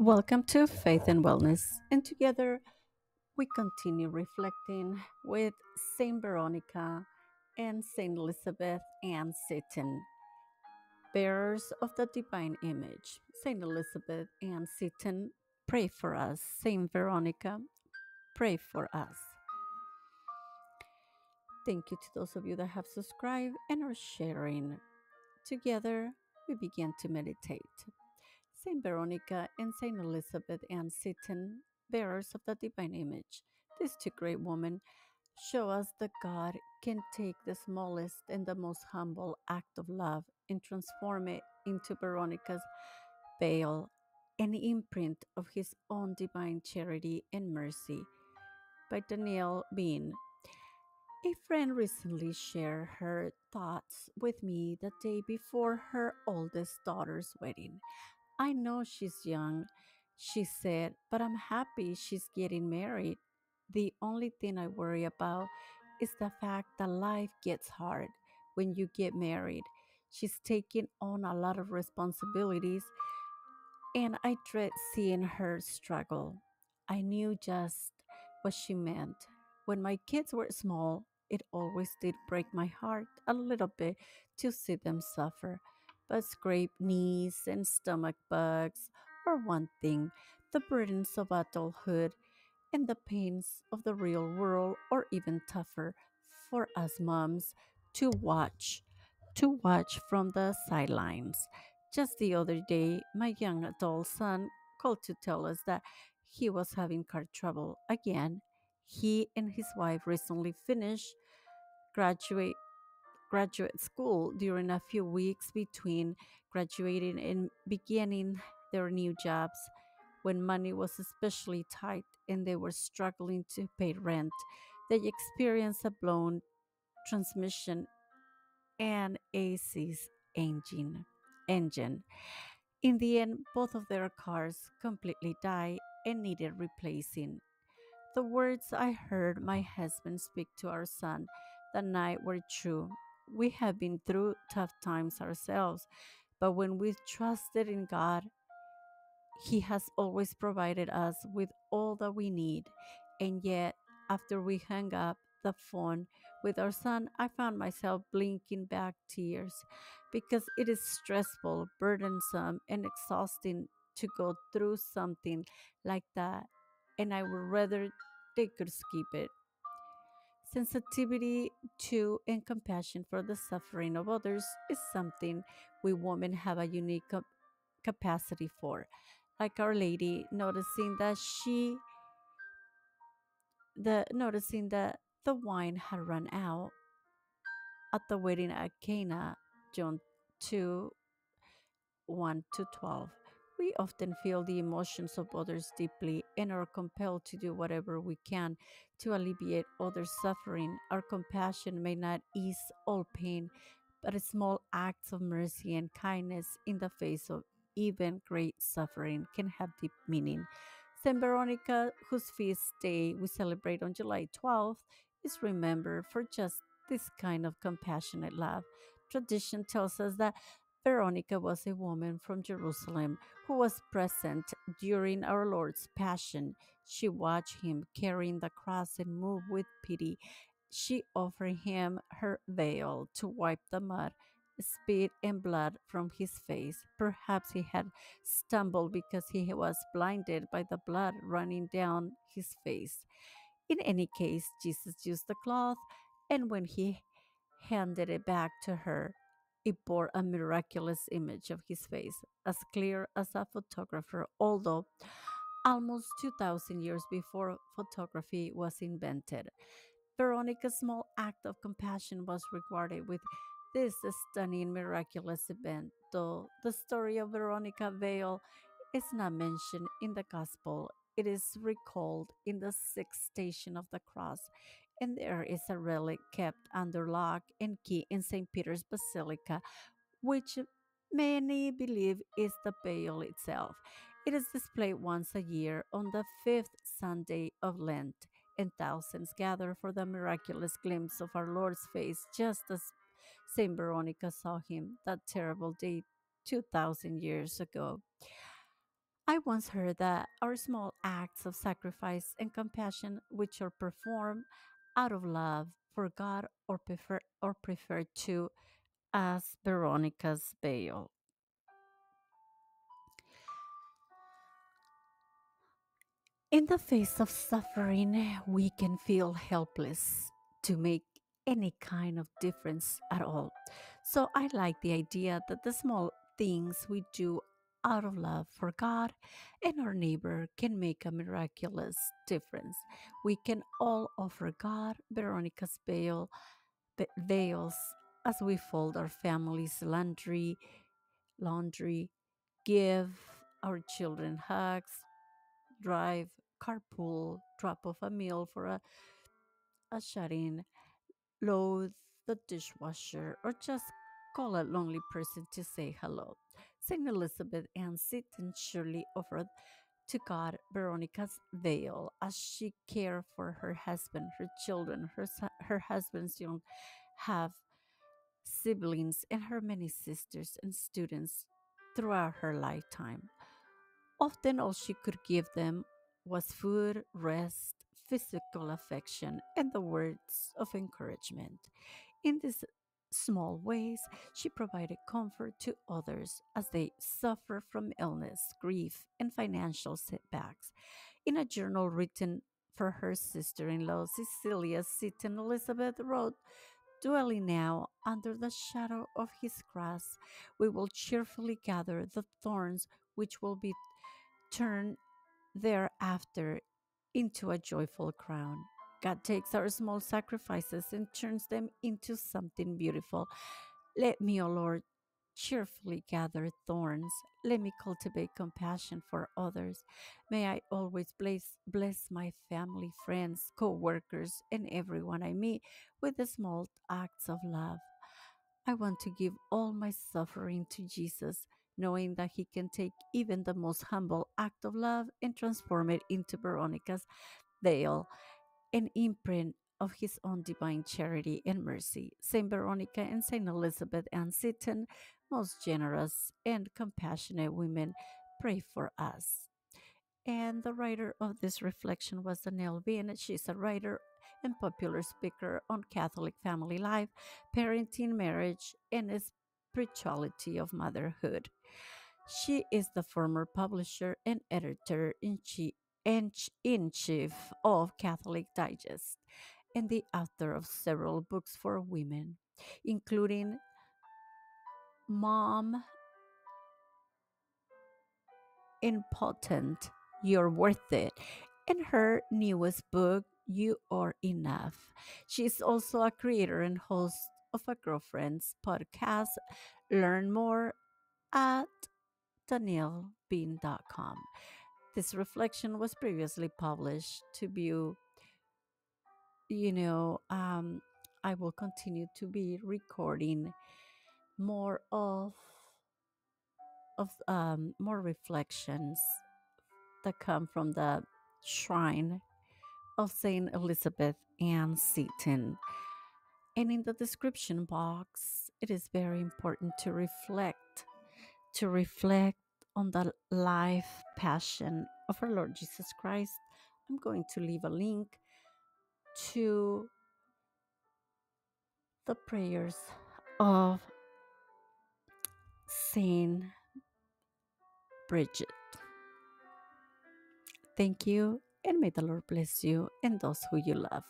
Welcome to Faith and Wellness, and together we continue reflecting with Saint Veronica and Saint Elizabeth Ann Seton, bearers of the divine image. Saint Elizabeth Ann Seton, pray for us. Saint Veronica, pray for us. Thank you to those of you that have subscribed and are sharing. Together we begin to meditate. Saint Veronica and Saint Elizabeth Ann Seton, bearers of the divine image. These two great women show us that God can take the smallest and the most humble act of love and transform it into Veronica's veil, an imprint of his own divine charity and mercy. By Danielle Bean. A friend recently shared her thoughts with me the day before her oldest daughter's wedding. I know she's young, she said, but I'm happy she's getting married. The only thing I worry about is the fact that life gets hard when you get married. She's taking on a lot of responsibilities, and I dread seeing her struggle. I knew just what she meant. When my kids were small, it always did break my heart a little bit to see them suffer. But scraped knees and stomach bugs are one thing, the burdens of adulthood and the pains of the real world are even tougher for us moms to watch, to watch from the sidelines. Just the other day, my young adult son called to tell us that he was having car trouble again. He and his wife recently finished graduate graduate school during a few weeks between graduating and beginning their new jobs when money was especially tight and they were struggling to pay rent. They experienced a blown transmission and AC's engine. Engine. In the end, both of their cars completely died and needed replacing. The words I heard my husband speak to our son that night were true. We have been through tough times ourselves, but when we trusted in God, He has always provided us with all that we need. And yet, after we hung up the phone with our son, I found myself blinking back tears because it is stressful, burdensome, and exhausting to go through something like that. And I would rather they could skip it. Sensitivity to and compassion for the suffering of others is something we women have a unique cap- capacity for. Like Our Lady, noticing that she, the noticing that the wine had run out at the wedding at Cana, John 2 1 to 12. We often feel the emotions of others deeply and are compelled to do whatever we can to alleviate others' suffering. Our compassion may not ease all pain, but small acts of mercy and kindness in the face of even great suffering can have deep meaning. Saint Veronica, whose feast day we celebrate on July 12th, is remembered for just this kind of compassionate love. Tradition tells us that Veronica was a woman from Jerusalem who was present during our Lord's Passion. She watched him carrying the cross and moved with pity. She offered him her veil to wipe the mud, spit, and blood from his face. Perhaps he had stumbled because he was blinded by the blood running down his face. In any case, Jesus used the cloth, and when he handed it back to her, it bore a miraculous image of his face, as clear as a photographer, although almost 2000 years before photography was invented. Veronica's small act of compassion was rewarded with this stunning miraculous event, though the story of Veronica veil is not mentioned in the Gospel. It is recalled in the sixth station of the cross, and there is a relic kept under lock and key in St. Peter's Basilica, which many believe is the veil itself. It is displayed once a year on the fifth Sunday of Lent, and thousands gather for the miraculous glimpse of our Lord's face, just as Saint Veronica saw him that terrible day 2000 years ago. I once heard that our small acts of sacrifice and compassion, which are performed out of love for God or prefer or preferred to as Veronica's veil. In the face of suffering, we can feel helpless to make any kind of difference at all. So I like the idea that the small things we do out of love for God and our neighbor can make a miraculous difference. We can all offer God Veronica's veil, veils as we fold our family's laundry, laundry, give our children hugs, drive, carpool, drop off a meal for a, a shut in, load the dishwasher, or just call a lonely person to say hello. St. Elizabeth Ann Seton surely offered to God Veronica's veil as she cared for her husband, her children, her, her husband's young half siblings, and her many sisters and students throughout her lifetime. Often, all she could give them was food, rest, physical affection, and the words of encouragement. In these small ways, she provided comfort to others as they suffer from illness, grief, and financial setbacks. In a journal written for her sister in law, Cecilia Seton Elizabeth wrote, Dwelling now under the shadow of his cross, we will cheerfully gather the thorns which will be turned thereafter into a joyful crown. God takes our small sacrifices and turns them into something beautiful. Let me, O Lord, cheerfully gather thorns. Let me cultivate compassion for others. May I always bless, bless my family, friends, co workers, and everyone I meet with the small acts of love. I want to give all my suffering to Jesus, knowing that He can take even the most humble act of love and transform it into Veronica's veil, an imprint of His own divine charity and mercy. Saint Veronica and Saint Elizabeth Ann Seton, most generous and compassionate women, pray for us. And the writer of this reflection was Danielle Bean. She's a writer and popular speaker on Catholic family life, parenting, marriage, and spirituality of motherhood. She is the former publisher and editor in chief, in chief of Catholic Digest and the author of several books for women, including Mom Impotent, You're Worth It, and her newest book, You Are Enough. She is also a creator and host of a girlfriend's podcast. Learn more at daniellebean.com. This reflection was previously published to be, You know, um, I will continue to be recording more of of um, more reflections that come from the shrine of Saint Elizabeth Ann Seton. And in the description box, it is very important to reflect to reflect on the life passion of our Lord Jesus Christ, I'm going to leave a link to the prayers of Saint Bridget. Thank you, and may the Lord bless you and those who you love.